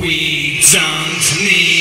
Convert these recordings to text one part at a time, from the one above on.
We don't need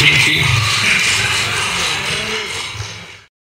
gente.